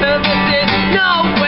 No.